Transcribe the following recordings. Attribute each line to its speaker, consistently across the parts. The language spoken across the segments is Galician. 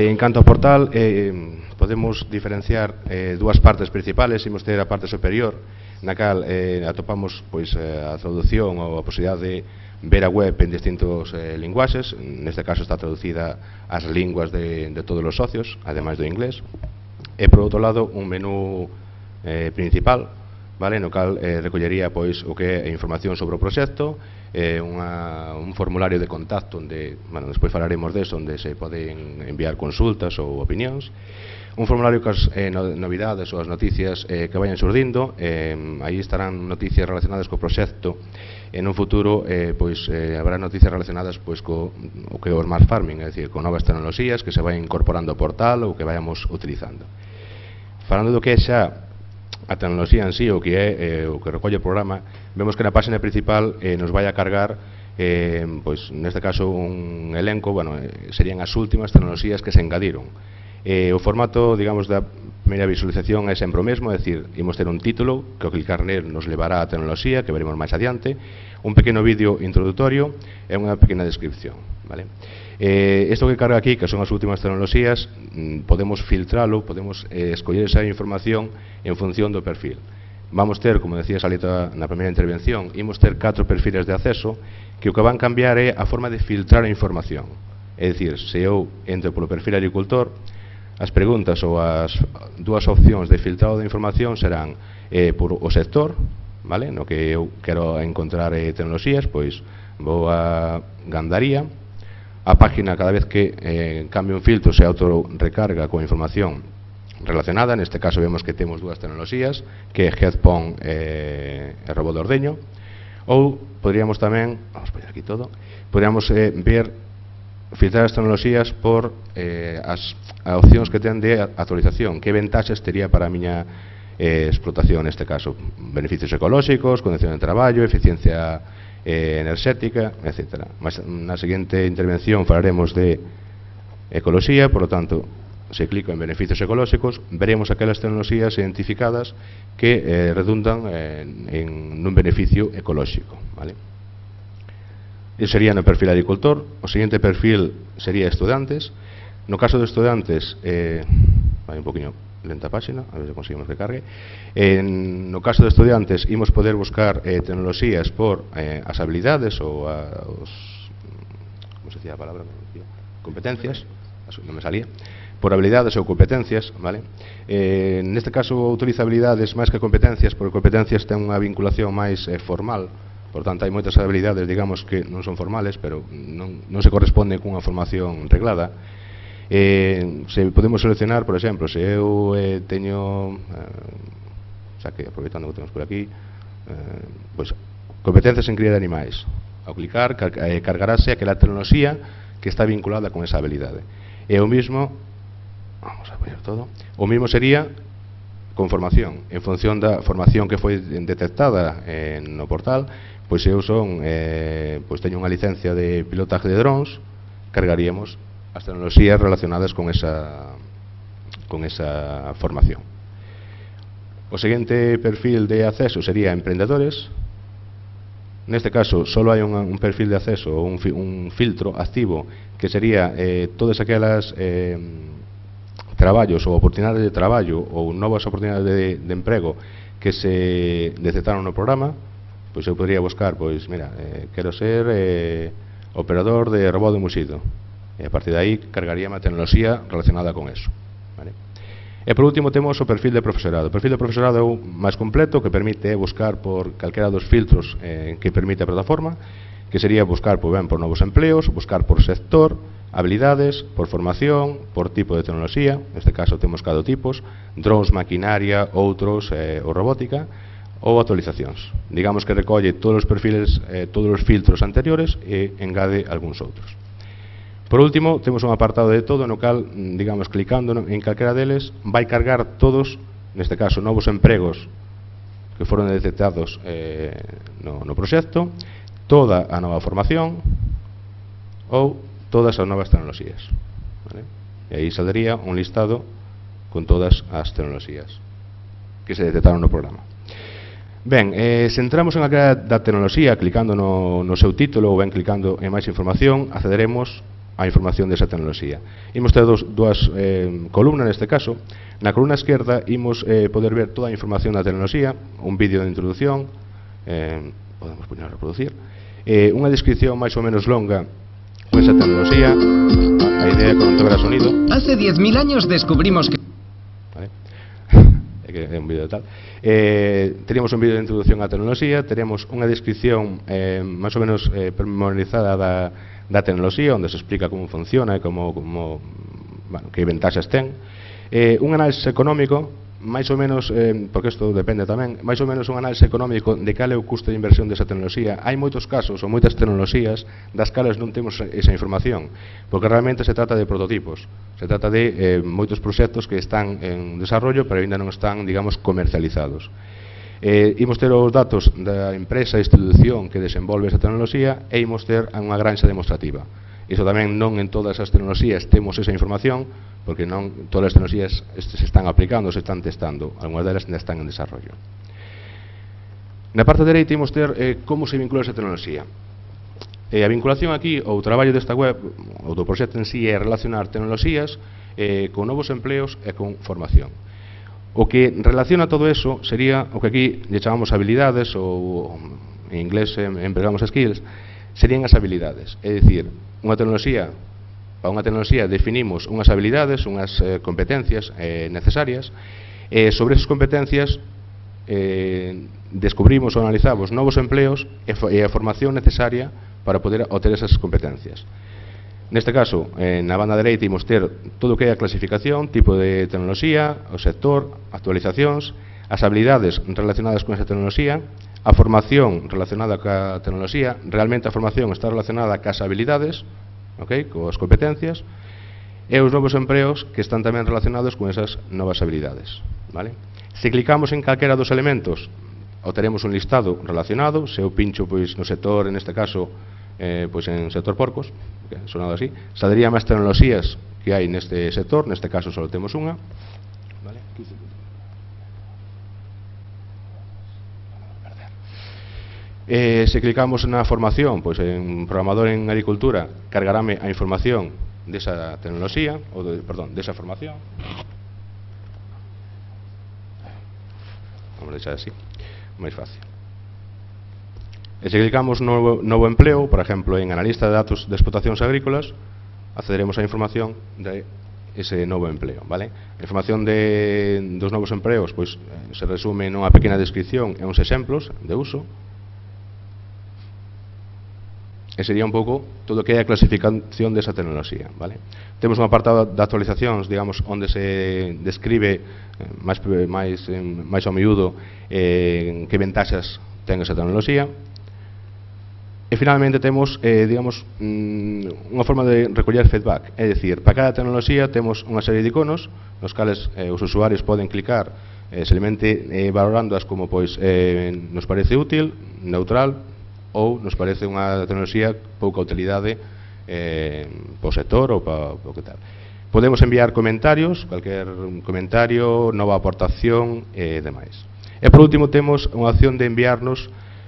Speaker 1: Eh, en canto ao portal, eh, podemos diferenciar eh, dúas partes principales, imos ter a parte superior, na cal eh, atopamos pois, eh, a traducción ou a posibilidade de ver a web en distintos eh, linguaxes, neste caso está traducida as linguas de, de todos os socios, ademais do inglés, e por outro lado un menú eh, principal, vale, no cal eh, recollería pois o que é a información sobre o proxecto eh, unha, un formulario de contacto onde, bueno, despois falaremos deso, onde se poden enviar consultas ou opinións un formulario cas eh, no, novidades ou as noticias eh, que vayan surdindo eh, aí estarán noticias relacionadas co proxecto en un futuro eh, pois eh, habrá noticias relacionadas pois co o que é o smart farming, é dicir, con novas tecnoloxías que se vai incorporando ao portal ou que vayamos utilizando. Falando do que é xa a tecnoloxía en sí, o que é eh, o que recolle o programa, vemos que na páxina principal eh, nos vai a cargar eh, pois, neste caso un elenco, bueno, eh, serían as últimas tecnoloxías que se engadiron. Eh, o formato, digamos, da primeira visualización é sempre o mesmo, é dicir, imos ter un título que o Clicarnet nos levará a tecnoloxía, que veremos máis adiante, un pequeno vídeo introdutorio e unha pequena descripción. Vale? Eh, isto que carga aquí, que son as últimas tecnoloxías, mm, podemos filtralo, podemos eh, escoller esa información en función do perfil. Vamos ter, como decía Salita na primeira intervención, imos ter catro perfiles de acceso que o que van cambiar é a forma de filtrar a información. É dicir, se eu entro polo perfil agricultor, As preguntas ou as dúas opcións de filtrado de información serán eh, por o sector, vale? no que eu quero encontrar eh, tecnoloxías, pois vou a gandaría, a página cada vez que eh, cambio un filtro se autorrecarga coa información relacionada, neste caso vemos que temos dúas tecnoloxías, que é Headpon eh, e Robot de Ordeño, ou podríamos tamén, vamos poner aquí todo, podríamos eh, ver filtrar as tecnoloxías por eh, as as opcións que ten de actualización, que ventaxes tería para a miña eh, explotación neste caso, beneficios ecolóxicos, condición de traballo, eficiencia eh, enerxética, etc. Mas, na seguinte intervención falaremos de ecoloxía, por lo tanto, se clico en beneficios ecolóxicos, veremos aquelas tecnoloxías identificadas que eh, redundan eh, en, en un beneficio ecolóxico. ¿vale? Eh, sería no perfil agricultor, o seguinte perfil sería estudantes. No caso de estudantes, eh, vai un poquinho lenta a páxina, a ver se conseguimos que cargue. En, no caso de estudiantes, imos poder buscar eh, tecnoloxías por eh, as habilidades ou a, os, mm, como se dicía a palabra, competencias, non me salía, por habilidades ou competencias, vale? Eh, neste caso utiliza habilidades máis que competencias, porque competencias ten unha vinculación máis eh, formal, Por tanto, hai moitas habilidades, digamos, que non son formales, pero non, non se corresponde cunha formación reglada. Eh, se podemos seleccionar, por exemplo, se eu eh, teño, eh, xa que aproveitando que temos por aquí, eh, pois, competencias en cría de animais. Ao clicar, car eh, cargarase aquela tecnoloxía que está vinculada con esa habilidade. E o mismo, vamos a poner todo, o mismo sería con formación. En función da formación que foi detectada eh, no portal, pois eu son eh, pois teño unha licencia de pilotaje de drons cargaríamos as tecnoloxías relacionadas con esa con esa formación. O seguinte perfil de acceso sería emprendedores. Neste caso solo hai un, un perfil de acceso ou un, fi, un filtro activo que sería eh, todas aquelas eh, traballos ou oportunidades de traballo ou novas oportunidades de, de emprego que se detectaron no programa pois eu podría buscar, pois, mira, eh, quero ser eh, operador de robot de musido. E a partir de aí cargaríame a tecnoloxía relacionada con eso. Vale? E por último temos o perfil de profesorado. O perfil de profesorado é o máis completo que permite buscar por calquera dos filtros eh, que permite a plataforma, que sería buscar por, ben, por novos empleos, buscar por sector, habilidades, por formación, por tipo de tecnoloxía, neste caso temos cada tipos, drones, maquinaria, outros eh, ou robótica, ou actualizacións. Digamos que recolle todos os perfiles, eh, todos os filtros anteriores e engade algúns outros. Por último, temos un apartado de todo no cal, mm, digamos, clicando en calquera deles, vai cargar todos, neste caso, novos empregos que foron detectados eh, no, no proxecto, toda a nova formación ou todas as novas tecnoloxías. Vale? E aí saldría un listado con todas as tecnoloxías que se detectaron no programa. Ben, eh, se entramos en a da tecnoloxía clicando no, no seu título ou ben clicando en máis información, accederemos á información desa tecnoloxía. Imos ter dos, dúas eh, columnas neste caso. Na columna esquerda imos eh, poder ver toda a información da tecnoloxía, un vídeo de introducción, eh, podemos poñer a reproducir, eh, unha descripción máis ou menos longa con esa tecnoloxía, a idea con tocar sonido.
Speaker 2: Hace 10.000 años descubrimos que
Speaker 1: que é un vídeo tal. Eh, teríamos un vídeo de introducción á tecnoloxía, teríamos unha descripción eh, máis ou menos eh, pormenorizada da, da tecnoloxía, onde se explica como funciona e como, como bueno, que ventaxas ten. Eh, un análisis económico máis ou menos, eh, porque isto depende tamén, máis ou menos un análise económico de cal é o custo de inversión desa tecnoloxía. Hai moitos casos ou moitas tecnoloxías das cales non temos esa información, porque realmente se trata de prototipos, se trata de eh, moitos proxectos que están en desarrollo pero ainda non están, digamos, comercializados. Eh, imos ter os datos da empresa e institución que desenvolve esa tecnoloxía e imos ter unha granxa demostrativa. Iso tamén non en todas as tecnoloxías temos esa información, porque non todas as tecnoloxías se están aplicando, se están testando, algunhas delas ainda están en desarrollo. Na parte dereita imos ter eh, como se vincula esa tecnoloxía. E a vinculación aquí, ou o traballo desta web, ou do proxecto en sí, é relacionar tecnoloxías eh, con novos empleos e con formación. O que relaciona todo eso sería o que aquí lle chamamos habilidades ou en inglés empregamos skills, serían as habilidades. É dicir, unha tecnoloxía, para unha tecnoloxía definimos unhas habilidades, unhas eh, competencias eh, necesarias, e eh, sobre esas competencias eh, descubrimos ou analizamos novos empleos e, e a formación necesaria para poder obter esas competencias. Neste caso, eh, na banda dereita imos ter todo o que é a clasificación, tipo de tecnoloxía, o sector, actualizacións, as habilidades relacionadas con esa tecnoloxía, A formación relacionada ca tecnoloxía, realmente a formación está relacionada cas habilidades, okay, coas competencias, e os novos empleos que están tamén relacionados con esas novas habilidades. Vale? Se clicamos en calquera dos elementos, obteremos un listado relacionado, se eu pincho pois, no sector, en este caso, eh, pois en sector porcos, que sonado así, saldría as tecnoloxías que hai neste sector, neste caso só temos unha. Vale? Eh, se clicamos na formación, pois en programador en agricultura, cargarame a información desa tecnoloxía, ou de, perdón, desa formación. Vamos deixar así, máis fácil. E se clicamos novo, novo empleo, por exemplo, en analista de datos de explotacións agrícolas, accederemos á información de ese novo empleo, vale? A información de, dos novos empleos pois eh, se resume nunha pequena descripción e uns exemplos de uso E sería un pouco todo o que é a clasificación desa tecnoloxía. Vale? Temos un apartado de actualizacións, digamos, onde se describe eh, máis, máis, eh, máis ao miúdo eh, que ventaxas ten esa tecnoloxía. E finalmente temos, eh, digamos, mm, unha forma de recoller feedback. É dicir, para cada tecnoloxía temos unha serie de iconos nos cales eh, os usuarios poden clicar eh, simplemente eh, valorándoas como pois eh, nos parece útil, neutral, ou nos parece unha tecnoloxía pouca utilidade eh, po sector ou pa, o que tal. Podemos enviar comentarios, calquer comentario, nova aportación e eh, demais. E por último temos unha opción de enviarnos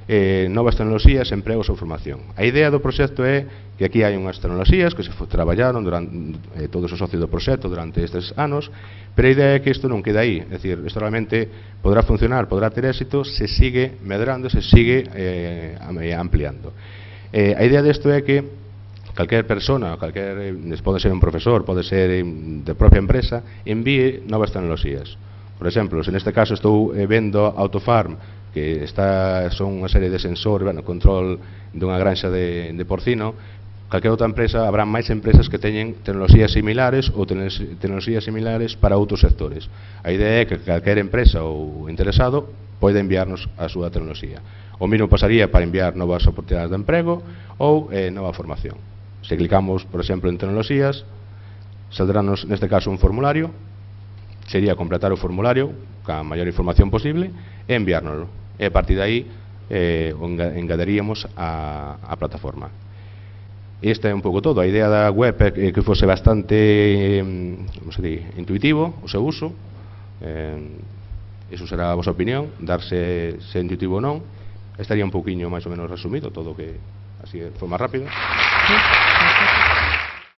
Speaker 1: eh, novas tecnoloxías, empregos ou formación. A idea do proxecto é que aquí hai unhas tecnoloxías que se traballaron durante, eh, todos os socios do proxecto durante estes anos, pero a idea é que isto non queda aí, é dicir, isto realmente podrá funcionar, podrá ter éxito, se sigue medrando, se sigue eh, eh ampliando. Eh, a idea disto é que calquer persona, calquer, eh, pode ser un profesor, pode ser eh, de propia empresa, envíe novas tecnoloxías. Por exemplo, se neste caso estou eh, vendo Autofarm que está, son unha serie de sensores, bueno, control dunha granxa de, de porcino, calquera outra empresa, habrá máis empresas que teñen tecnoloxías similares ou tecnoloxías similares para outros sectores. A idea é que calquera empresa ou interesado pode enviarnos a súa tecnoloxía. O mínimo pasaría para enviar novas oportunidades de emprego ou eh, nova formación. Se clicamos, por exemplo, en tecnoloxías, saldrános neste caso un formulario, sería completar o formulario, ca maior información posible, e enviárnoslo e a partir de aí eh, engadaríamos a, a plataforma. Esta é un pouco todo. A idea da web é que fose bastante como se di, intuitivo o seu uso. Eh, eso será a vosa opinión, darse se intuitivo ou non. Estaría un pouquiño máis ou menos resumido todo que así de forma rápida. Sí.